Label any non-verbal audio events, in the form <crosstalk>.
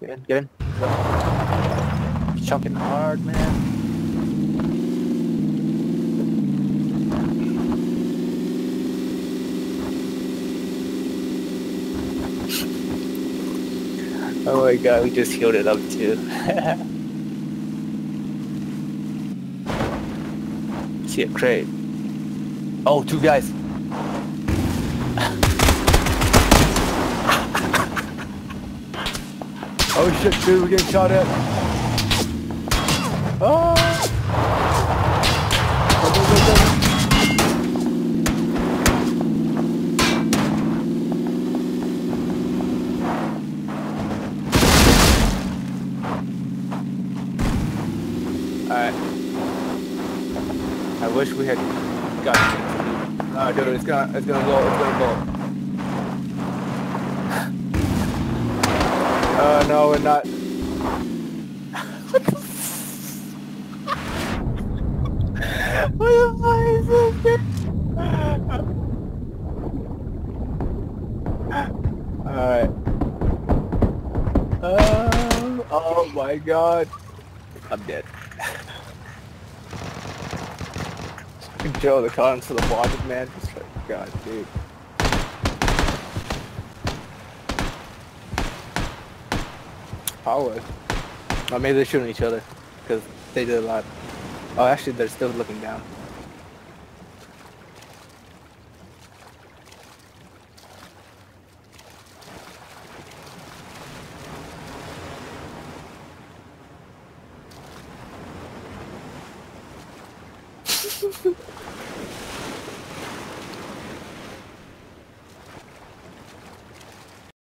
Get in, get in. Chucking hard, man. Oh my god, we just healed it up too. See a crate. Oh, two guys. <laughs> oh shit, dude, we're getting shot at. Ah! Oh! Go. Alright. I wish we had gotten Oh dude, it's gonna it's gonna go, it's gonna go. Uh no we're not. what the f- What the fuck is this? Alright. Oh, oh my god. I'm dead. <laughs> Joe, the cons to the bottom, man. Just like, God, dude. Probably. Or maybe they're shooting each other. Because they did a lot. Oh, actually, they're still looking down. <laughs>